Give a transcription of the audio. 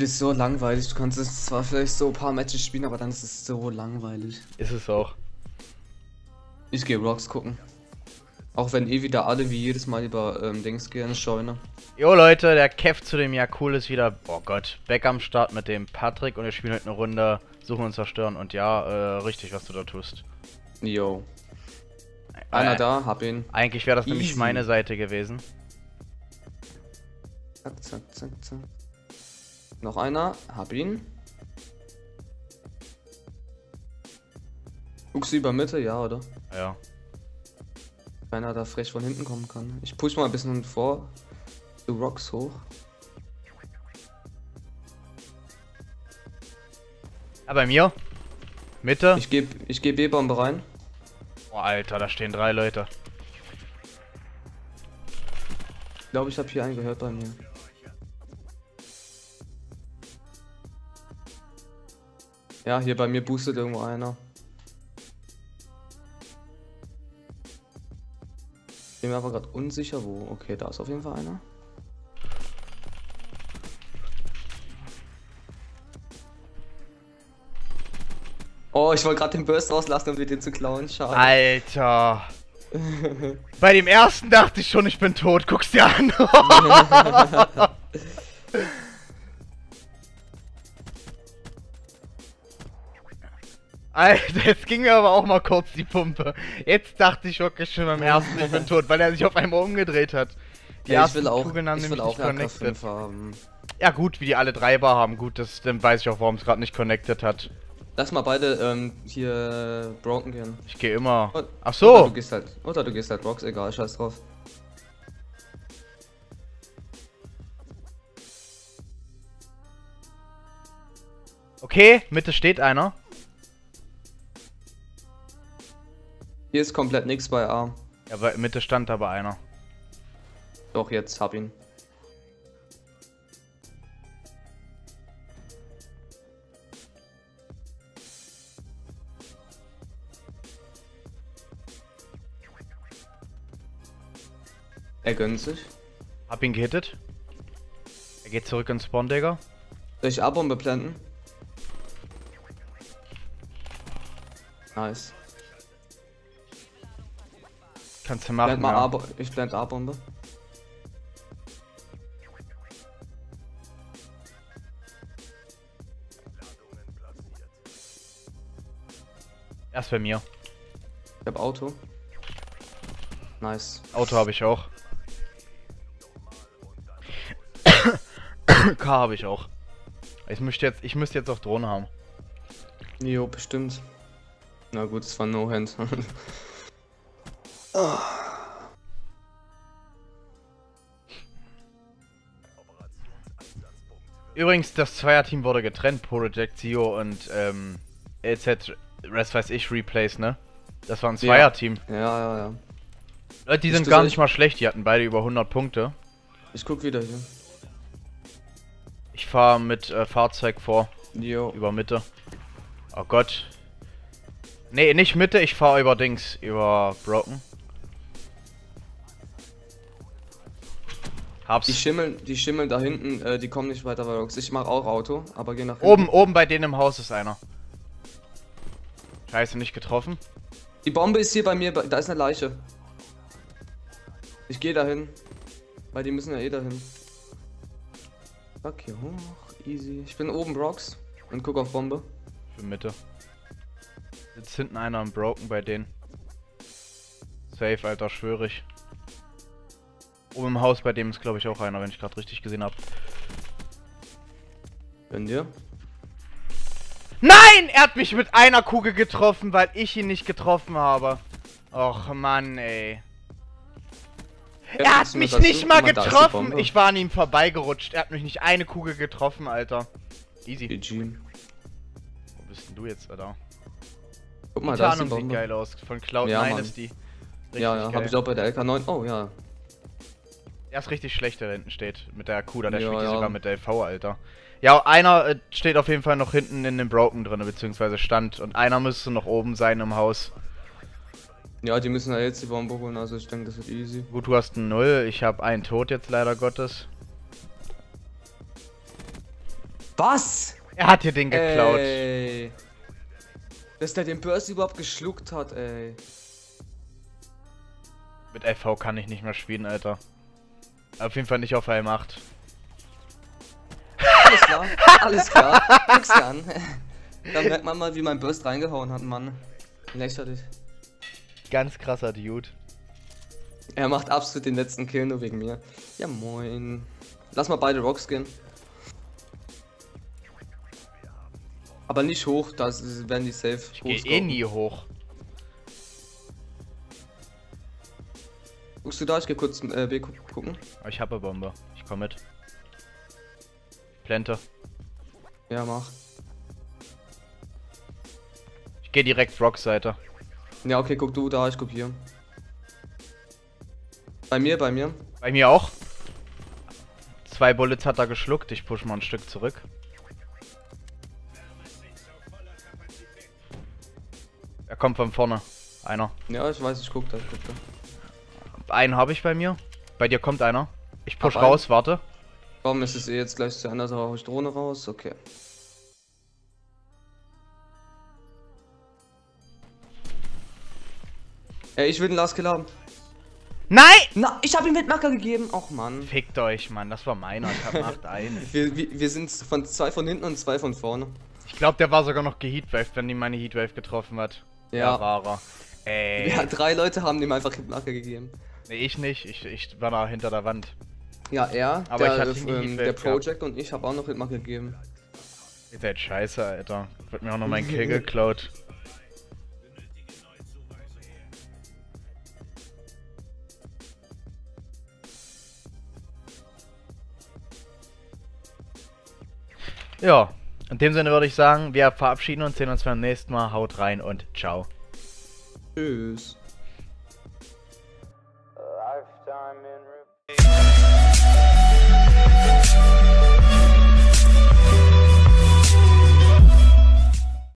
Spiel ist so langweilig. Du kannst es zwar vielleicht so ein paar Matches spielen, aber dann ist es so langweilig. Ist es auch. Ich gehe Rocks gucken. Auch wenn eh wieder alle wie jedes Mal über ähm, Dings gehen, Scheune. Jo Leute, der Kev zu dem cool ist wieder. Oh Gott, back am Start mit dem Patrick und wir spielen heute eine Runde Suchen und Zerstören. Und ja, äh, richtig, was du da tust. Yo. Einer Äh, da, hab ihn. Eigentlich wäre das nämlich Easy. meine Seite gewesen. Zack, zack, zack, zack. Noch einer, hab ihn. Guckst du über Mitte, ja, oder? Ja. Wenn er da frech von hinten kommen kann. Ich push mal ein bisschen vor. Du Rocks hoch. Ja, bei mir. Mitte. Ich geb, ich geb B-Bombe rein. Oh, Alter, da stehen drei Leute. Ich glaube, ich habe hier einen gehört bei mir. Ja, hier bei mir boostet irgendwo einer. Ich bin mir aber gerade unsicher, wo. Okay, da ist auf jeden Fall einer. Oh, ich wollte gerade den Burst rauslassen, um dir den zu klauen. Schade. Alter. Bei dem ersten dachte ich schon, ich bin tot. Guck's dir an. Alter, jetzt ging mir aber auch mal kurz die Pumpe. Jetzt dachte ich wirklich schon beim ersten, ich bin tot, weil er sich auf einmal umgedreht hat. Die Ja, ich will auch, Kugeln haben ich will auch nicht AK5 connected. haben. Ja gut, wie die alle drei Bar haben, gut, das, dann weiß ich auch, warum es gerade nicht connected hat. Lass mal beide ähm, hier broken gehen. Ich gehe immer. Oder- Ach Oder so. du gehst halt, oder du gehst halt Rocks, egal, scheiß drauf. Okay, Mitte steht einer. Hier ist komplett nichts bei A. Ja, bei Mitte stand aber einer. Doch, jetzt hab ihn. Er gönnt sich. Hab ihn gehittet. Er geht zurück ins Spawn, Digga. Soll ich A-Bombe blenden? Nice. Kannst du Blend machen. mal Ja. A ich blend A-Bombe. Erst bei mir. Ich hab Auto. Nice. Auto habe ich auch. K habe ich auch. Ich müsste jetzt, ich müsste jetzt auch Drohne haben. Jo, bestimmt. Na gut, es war Übrigens, das Zweierteam wurde getrennt, Project Zio und ähm, LZ, was weiß ich, Replays, ne? Das war ein Zweierteam. ja, ja, ja. Leute, die sind gar nicht mal schlecht, die hatten beide über 100 Punkte. Ich guck wieder hier. Ich fahre mit äh, Fahrzeug vor, Jo. über Mitte. Oh Gott. Nee, nicht Mitte, ich fahre über Dings, über Broken. Hab's. Die schimmeln, die schimmeln da hinten, äh, die kommen nicht weiter bei Rocks. Ich mach auch Auto, aber geh nach hinten. Oben, oben bei denen im Haus ist einer. Scheiße, nicht getroffen. Die Bombe ist hier bei mir, da ist eine Leiche. Ich gehe dahin. Weil die müssen ja eh dahin. Fuck hier hoch, easy. Ich bin oben Rocks und guck auf Bombe. Für Mitte. Sitzt hinten einer am Broken bei denen. Safe, Alter, schwöre ich. Oben im Haus bei dem ist, glaube ich, auch einer, wenn ich gerade richtig gesehen habe. Wenn dir. Nein! Er hat mich mit einer Kugel getroffen, weil ich ihn nicht getroffen habe. Och Mann, ey. Er hat mich nicht mal getroffen. Ich war an ihm vorbeigerutscht. Er hat mich nicht eine Kugel getroffen, Alter. Easy. GG. Wo bist denn du jetzt, Alter? Guck Die mal, da ist die Tarnung sieht Bombe. geil aus. Von Cloud9 Ja, ist die. Richtig Ja, ja, hab ich auch bei der LK9. Oh ja. Er ist richtig schlecht, der da hinten steht. Mit der Kuda, der Ja, spielt ja. sogar mit der LV, Alter. Ja, einer äh, steht auf jeden Fall noch hinten in dem Broken drin, beziehungsweise stand. Und einer müsste noch oben sein im Haus. Ja, die müssen ja jetzt die Bombe holen, also ich denke, das wird easy. Gut, du hast einen Null. Ich habe einen Tod jetzt leider Gottes. Was? Er hat dir den geklaut. Ey. Dass der den Burst überhaupt geschluckt hat, ey. Mit FV kann ich nicht mehr spielen, Alter. Auf jeden Fall nicht auf M8. Alles klar, alles klar. Guck's dir an. Da merkt man mal, wie mein Burst reingehauen hat, Mann. Lächerlich. Ganz krasser Dude. Er macht absolut den letzten Kill nur wegen mir. Ja moin. Lass mal beide Rocks gehen. Aber nicht hoch, da werden die safe. Ich geh eh nie hoch. Guckst du da? Ich geh kurz äh, B gucken. Ich habe Bombe. Ich komm mit. Plante. Ja, mach. Ich geh direkt Rock-Seite. Ja, okay, guck du da, ich guck hier. Bei mir, bei mir. Bei mir auch. Zwei Bullets hat er geschluckt, ich push mal ein Stück zurück. Er kommt von vorne. Einer. Ja, ich weiß, ich guck da, ich guck da. Einen habe ich bei mir. Bei dir kommt einer. Ich push Hab raus, einen. warte. Komm, es ist eh jetzt gleich zu Ende, also hau ich Drohne raus, okay. Ey, ich will den Last Kill haben. Nein! Na, ich habe ihm Mitmacher gegeben. Och Mann. Fickt euch, Mann. Das war meiner. Ich hab macht einen. wir, wir, wir, sind von zwei von hinten und zwei von vorne. Ich glaube, der war sogar noch geheatwaved, wenn die meine Heatwave getroffen hat. Ja. Der war er. Ey. Ja, drei Leute haben ihm einfach Hitmarker gegeben. Nee, ich nicht. Ich, ich war da hinter der Wand. Ja, er, Aber der, ich hatte ähm, der Project und ich habe auch noch Hitmarker gegeben. Ihr seid scheiße, Alter. Wird mir auch noch mein Kill geklaut. Ja, in dem Sinne würde ich sagen, wir verabschieden uns, sehen uns beim nächsten Mal. Haut rein und ciao. Tschüss.